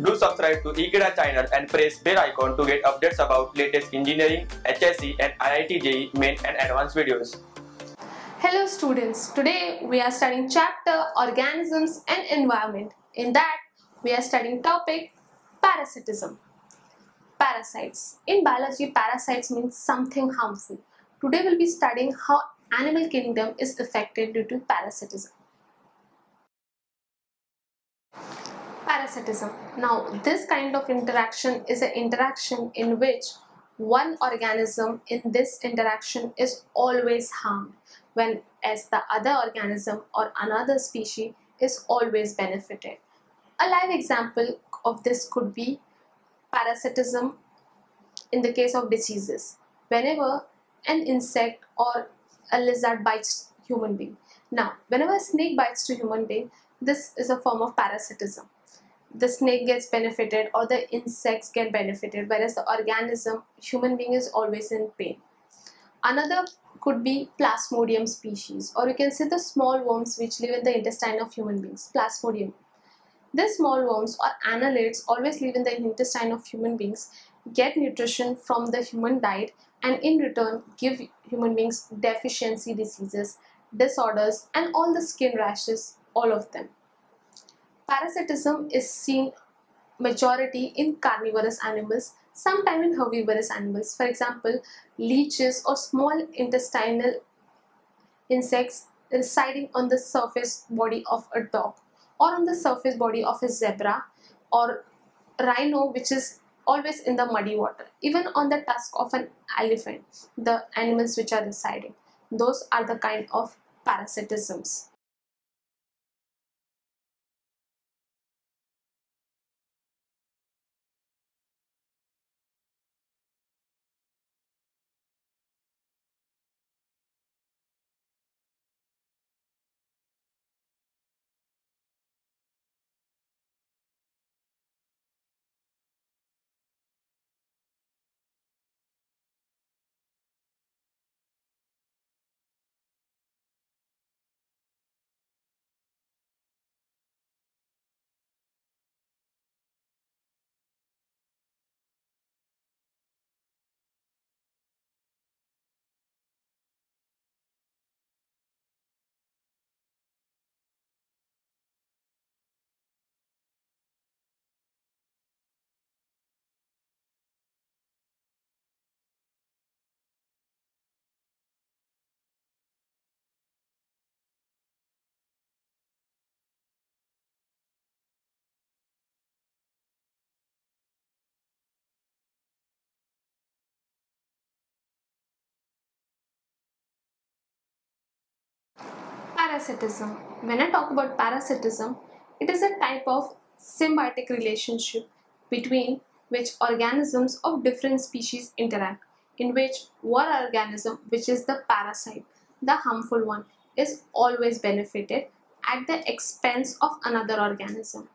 Do subscribe to Ekeeda channel and press bell icon to get updates about latest engineering, HSC and IIT JEE main and advanced videos. Hello students, today we are studying chapter Organisms and Environment. In that, we are studying topic Parasitism. Parasites. In biology, parasites means something harmful. Today we'll be studying how animal kingdom is affected due to parasitism. Parasitism. Now, this kind of interaction is an interaction in which one organism in this interaction is always harmed when as the other organism or another species is always benefited. A live example of this could be parasitism in the case of diseases. Whenever an insect or a lizard bites human being. Now, whenever a snake bites to human being, this is a form of parasitism the snake gets benefited or the insects get benefited whereas the organism human being is always in pain. Another could be plasmodium species or you can say the small worms which live in the intestine of human beings plasmodium. These small worms or annelids always live in the intestine of human beings get nutrition from the human diet and in return give human beings deficiency diseases disorders and all the skin rashes all of them Parasitism is seen majority in carnivorous animals, sometimes in herbivorous animals. For example, leeches or small intestinal insects residing on the surface body of a dog or on the surface body of a zebra or rhino which is always in the muddy water even on the tusk of an elephant the animals which are residing those are the kind of parasitisms Parasitism. When I talk about parasitism, it is a type of symbiotic relationship between which organisms of different species interact, in which one organism, which is the parasite, the harmful one, is always benefited at the expense of another organism.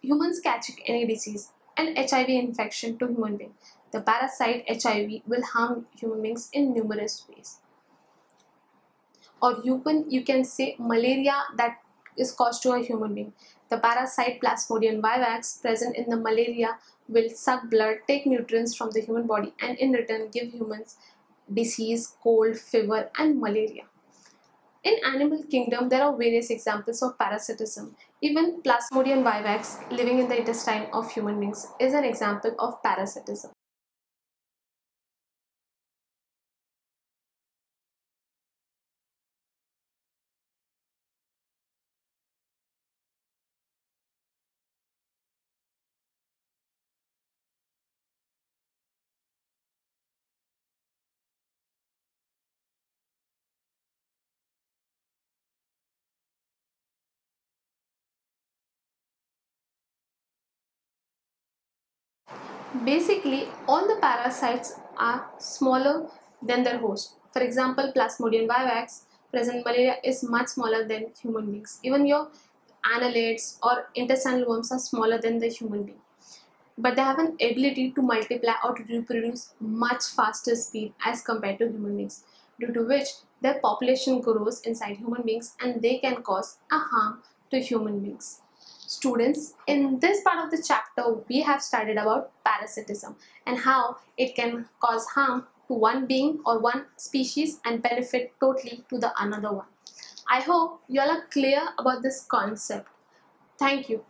Humans catch any disease, an HIV infection to human being. The parasite HIV will harm human beings in numerous ways or you can you can say malaria that is caused to a human being. The parasite Plasmodium vivax present in the malaria will suck blood, take nutrients from the human body and in return give humans disease, cold, fever and malaria. In animal kingdom, there are various examples of parasitism. Even Plasmodium vivax living in the intestine of human beings is an example of parasitism. Basically, all the parasites are smaller than their host. For example, Plasmodium vivax present malaria is much smaller than human beings. Even your annelids or intestinal worms are smaller than the human being. But they have an ability to multiply or to reproduce much faster speed as compared to human beings, due to which their population grows inside human beings and they can cause a harm to human beings. Students, in this part of the chapter, we have studied about parasitism and how it can cause harm to one being or one species and benefit totally to the another one. I hope you all are clear about this concept. Thank you.